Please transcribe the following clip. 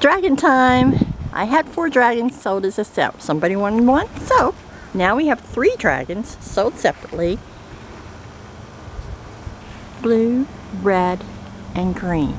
dragon time. I had four dragons sold as a set. Somebody wanted one, so now we have three dragons sold separately. Blue, red, and green.